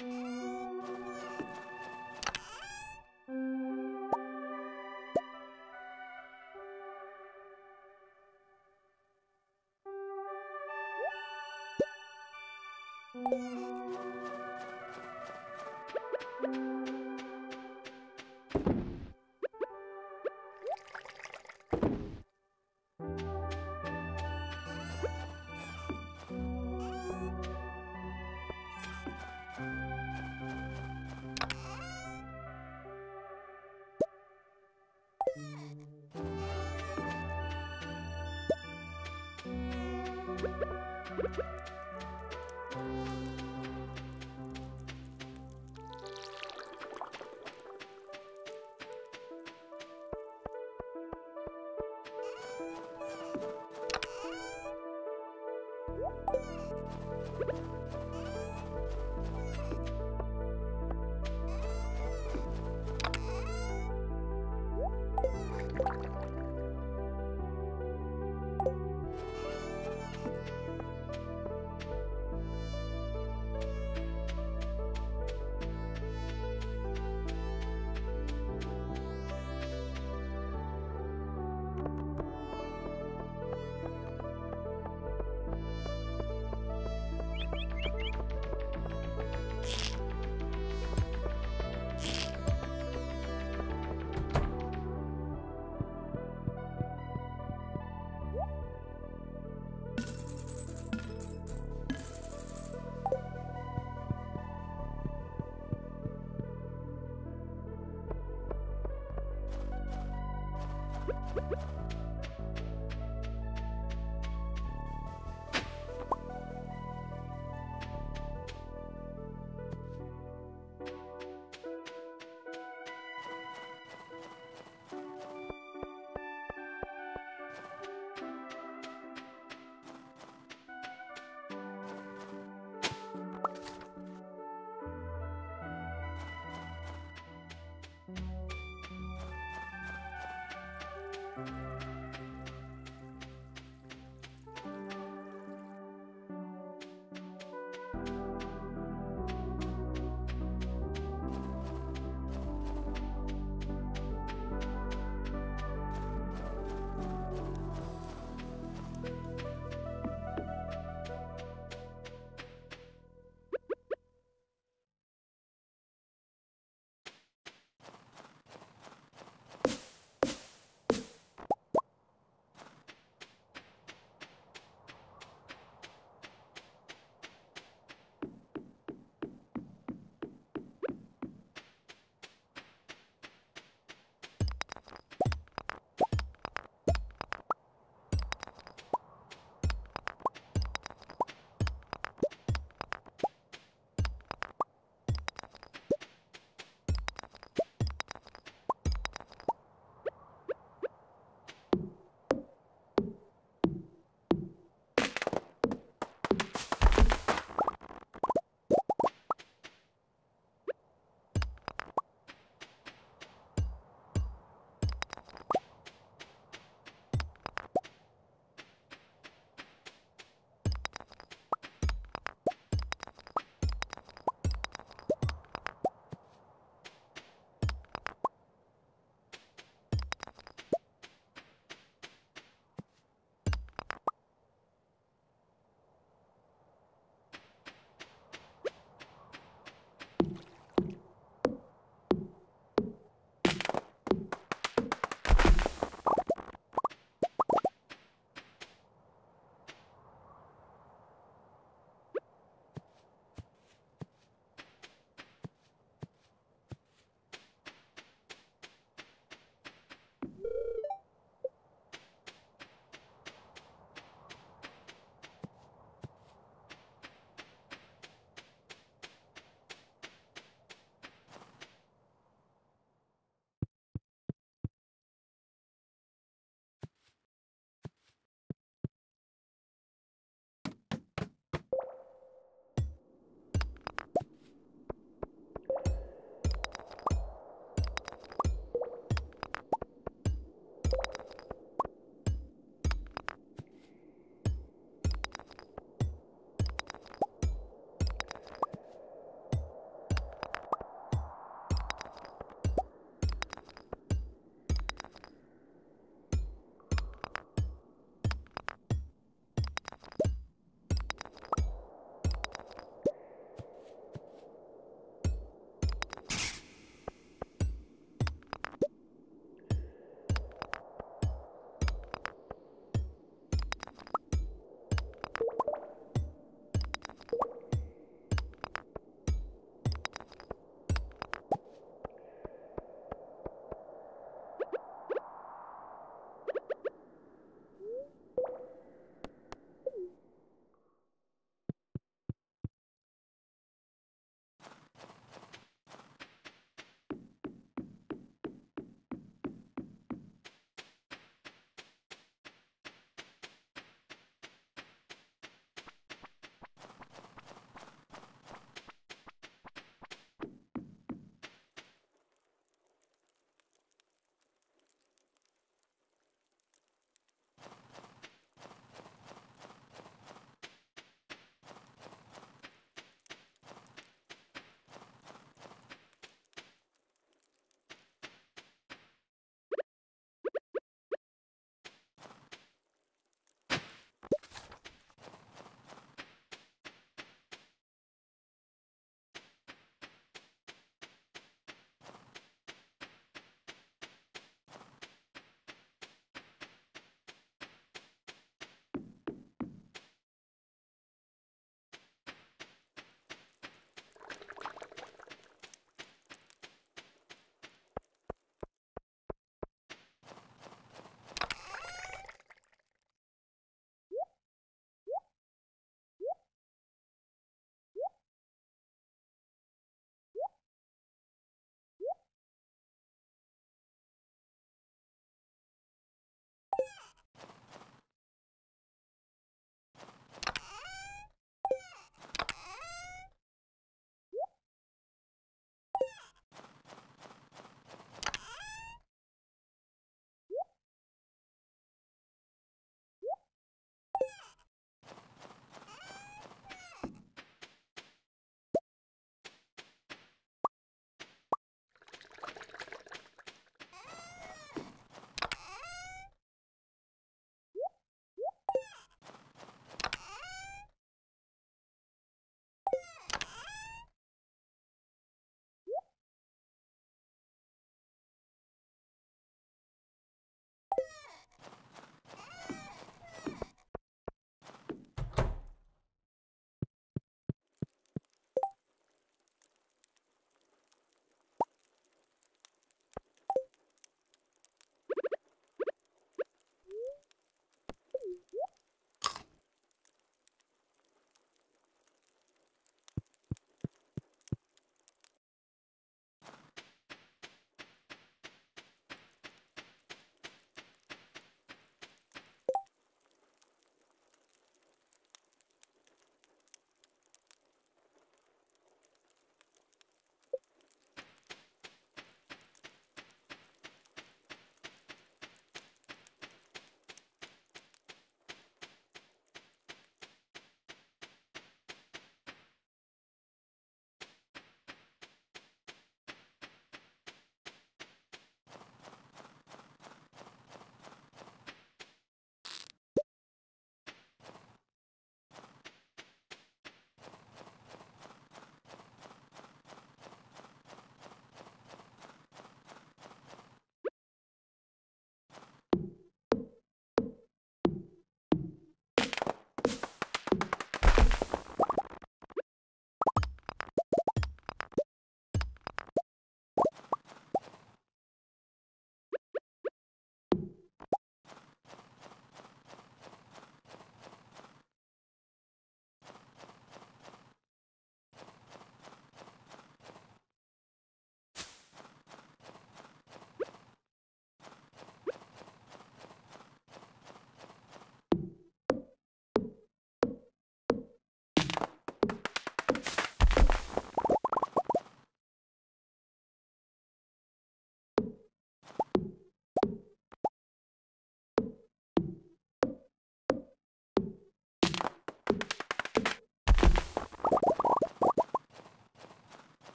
you Thank you.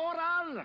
おらん。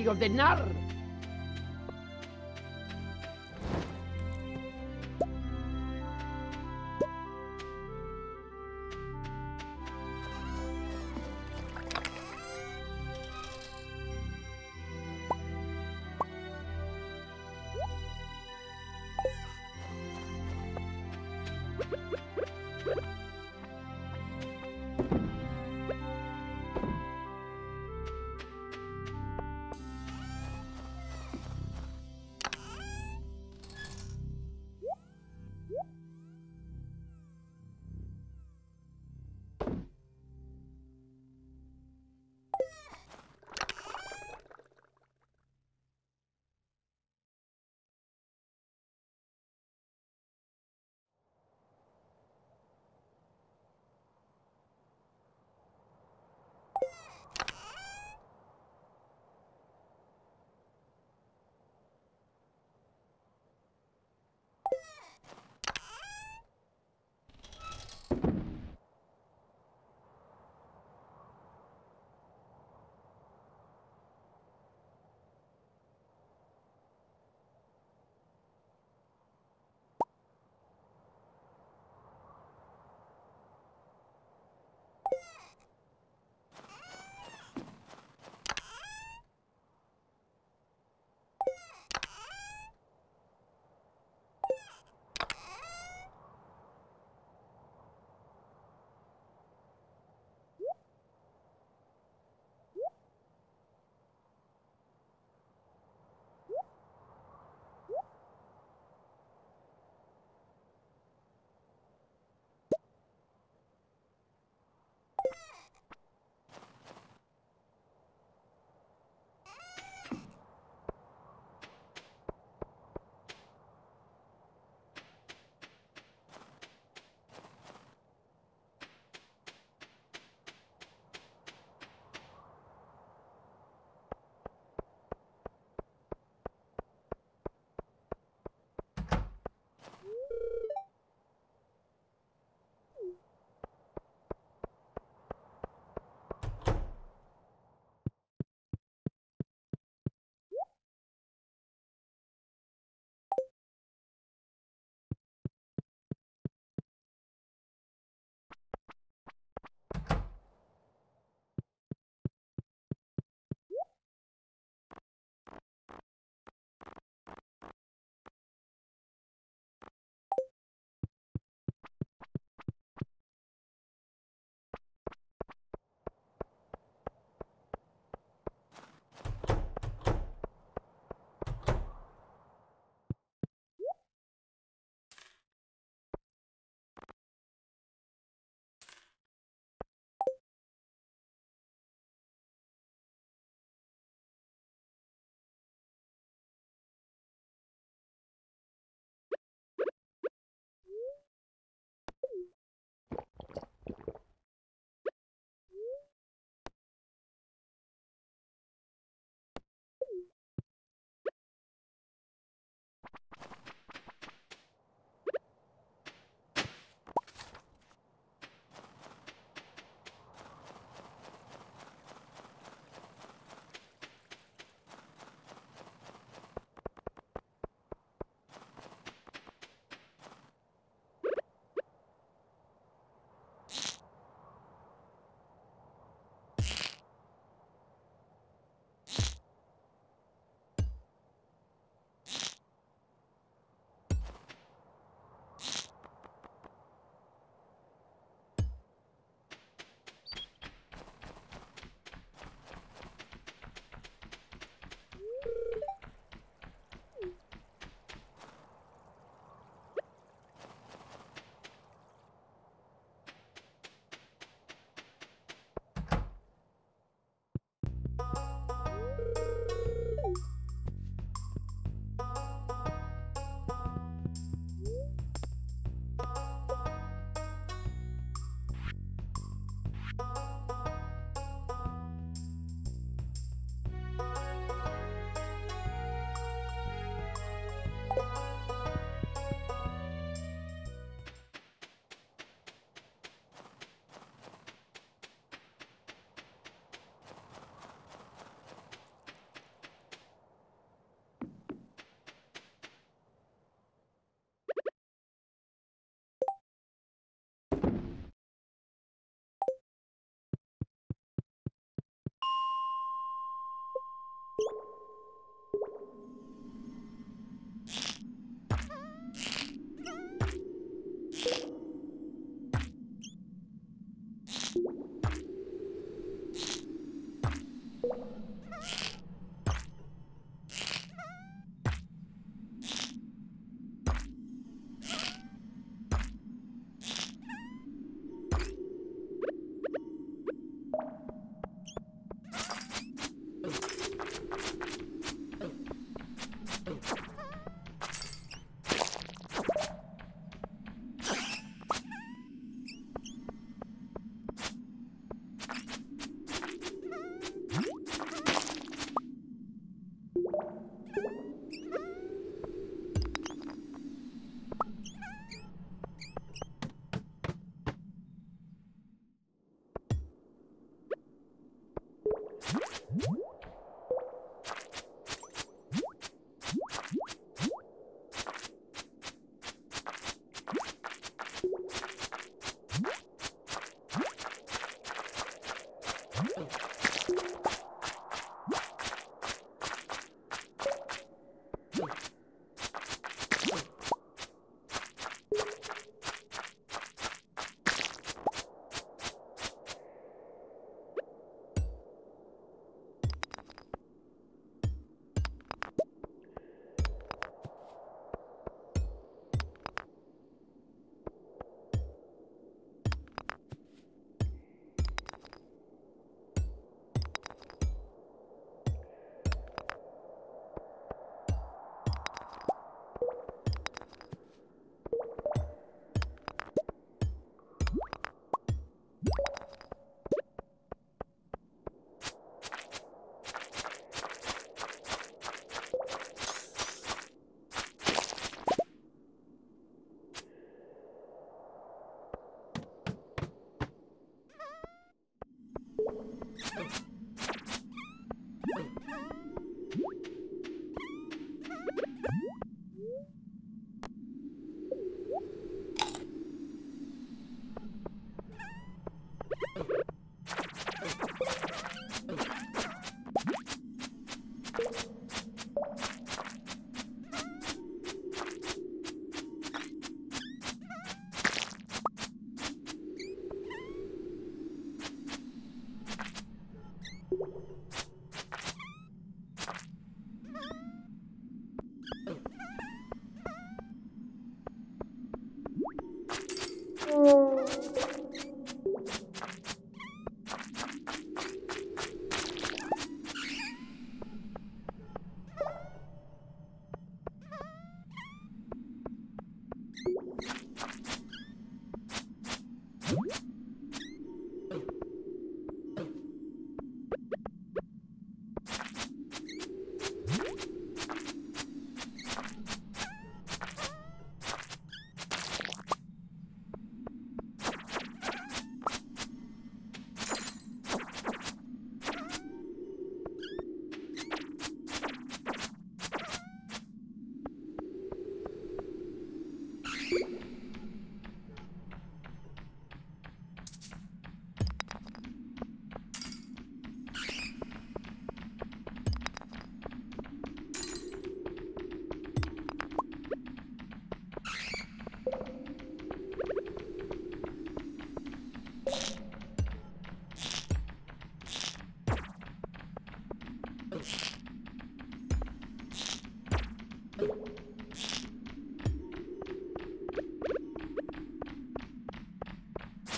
cánticos de Nar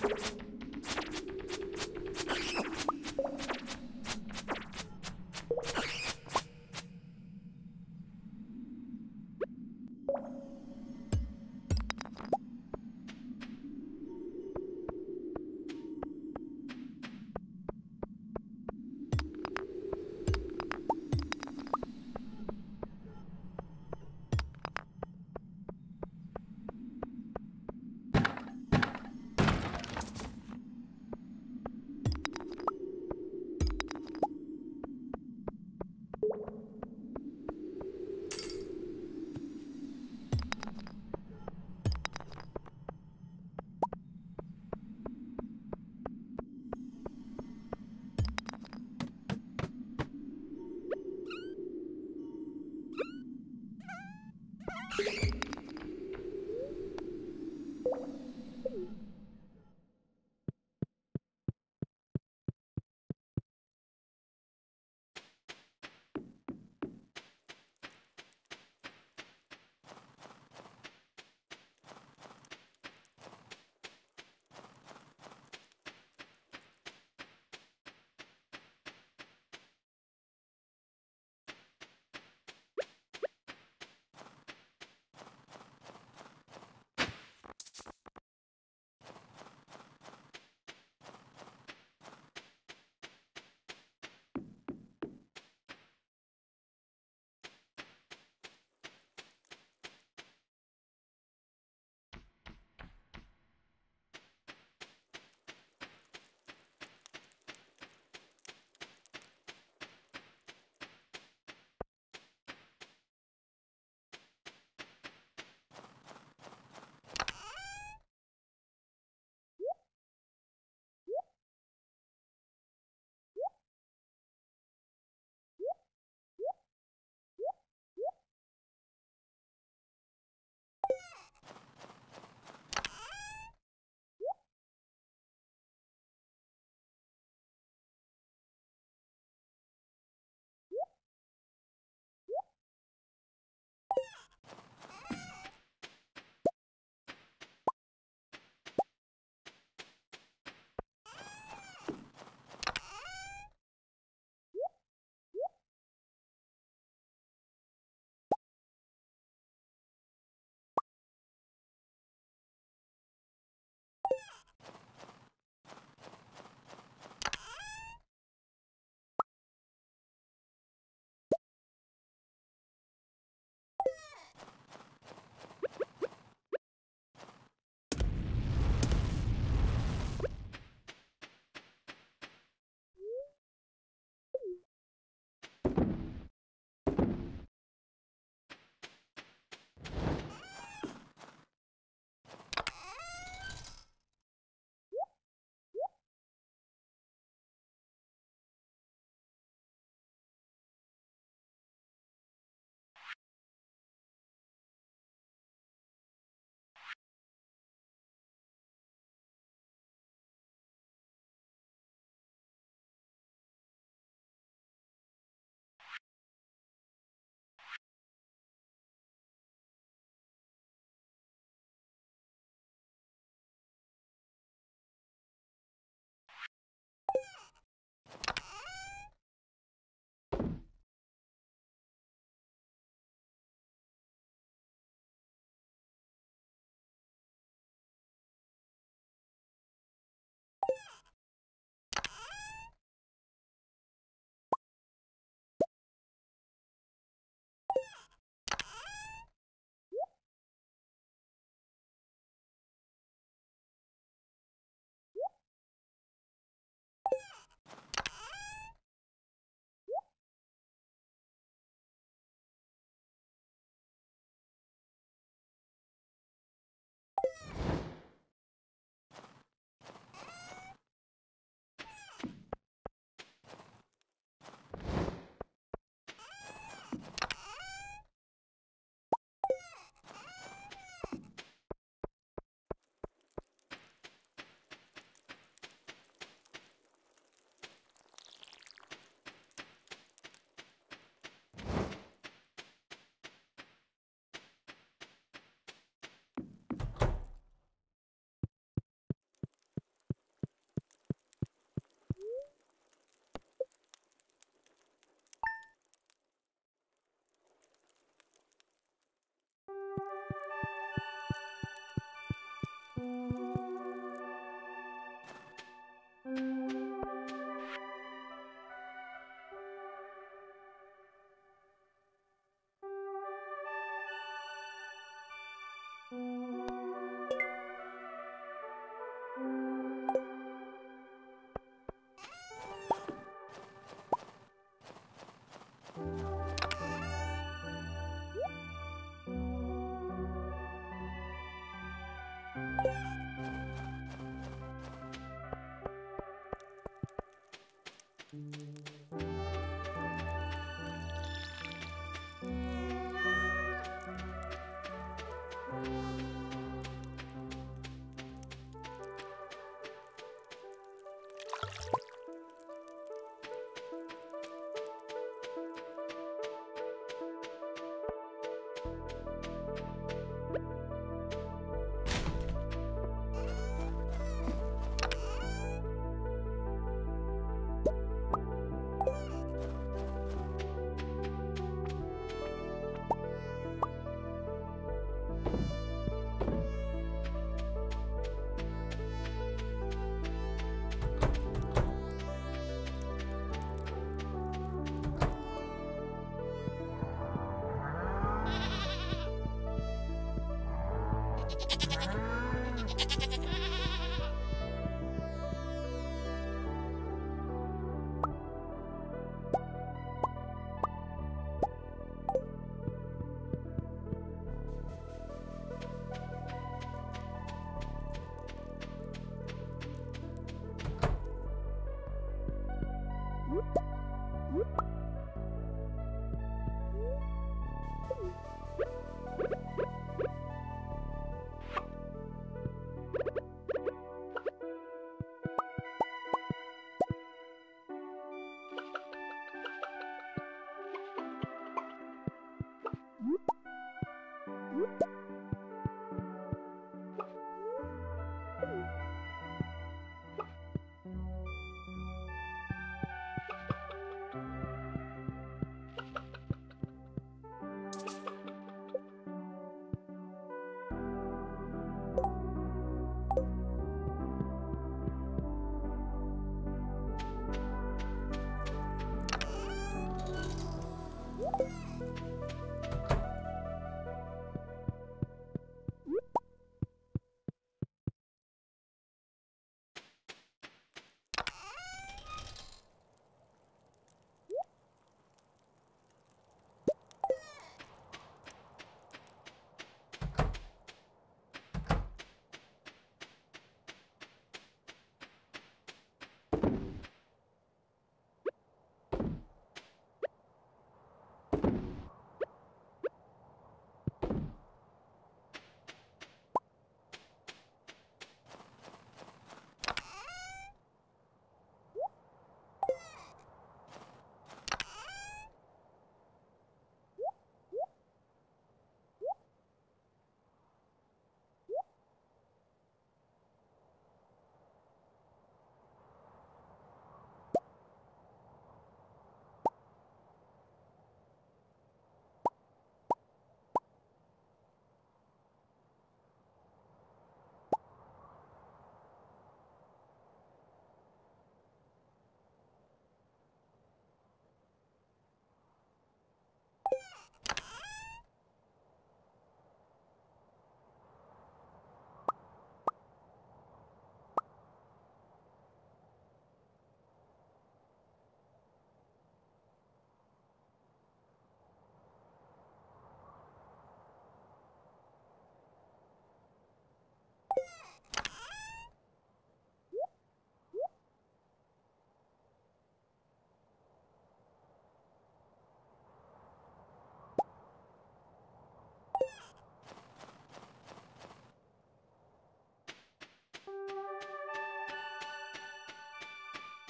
you thank you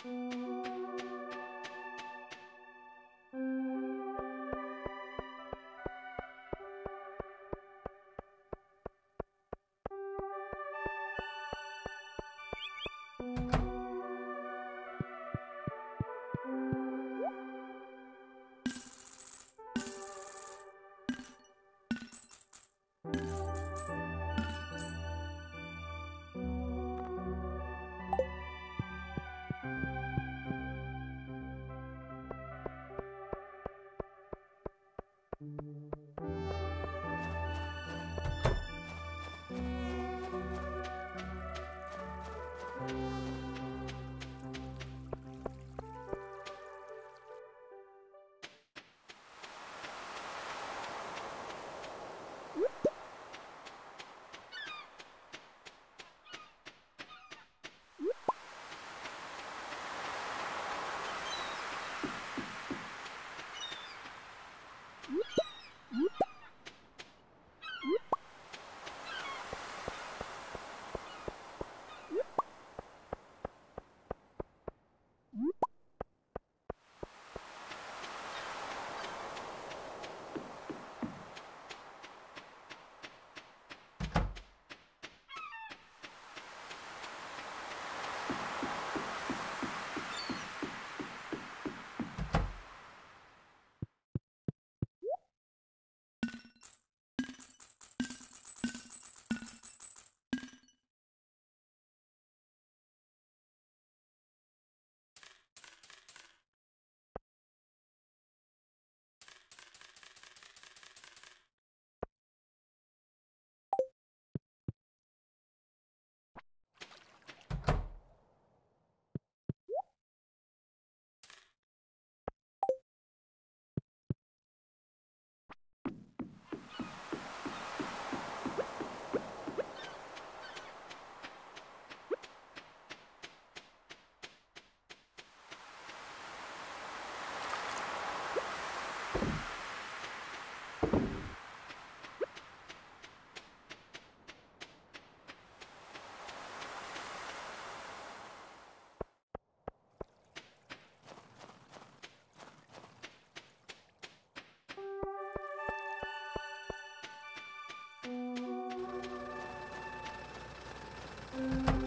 Thank Thank you.